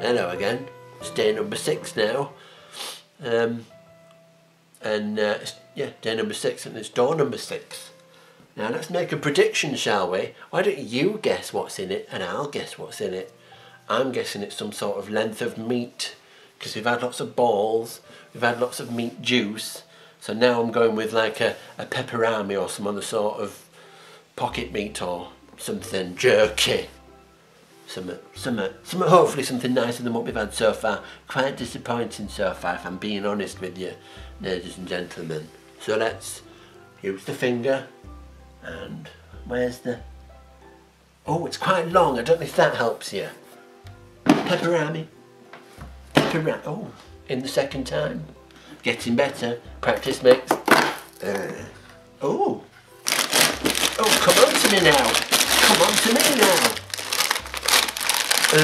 Hello again. It's day number six now. Um, and uh, yeah, day number six and it's door number six. Now let's make a prediction, shall we? Why don't you guess what's in it and I'll guess what's in it. I'm guessing it's some sort of length of meat because we've had lots of balls, we've had lots of meat juice. So now I'm going with like a, a pepperami or some other sort of pocket meat or something jerky. Some, some, some, hopefully something nicer than what we've had so far. Quite disappointing so far, if I'm being honest with you, ladies and gentlemen. So let's use the finger, and where's the... Oh, it's quite long. I don't know if that helps you. Pepperami. Pepperami. Oh, in the second time. Getting better. Practice makes... Uh, oh. Oh, come on to me now. Come on to me now. It's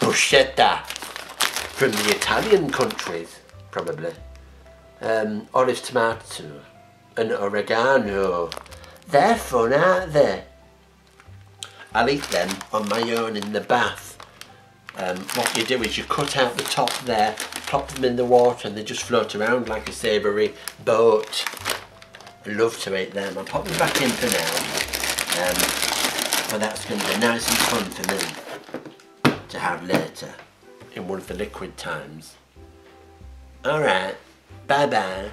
bruschetta from the Italian countries, probably. Um, olive tomato and oregano. They're fun, aren't they? I'll eat them on my own in the bath. Um, what you do is you cut out the top there, plop them in the water and they just float around like a savoury boat. I love to eat them. I'll pop them back in for now. Um, but that's going to be nice and fun for me to have later in one of the liquid times. Alright, bye bye.